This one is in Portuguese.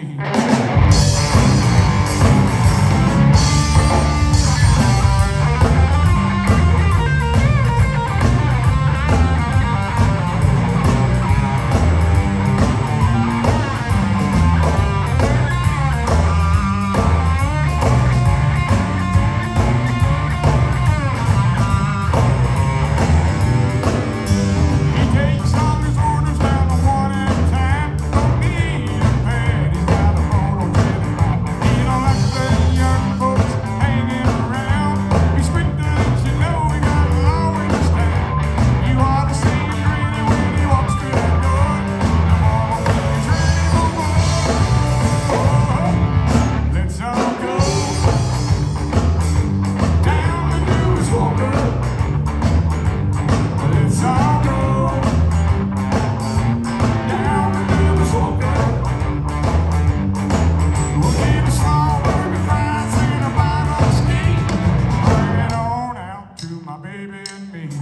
Amém. in me.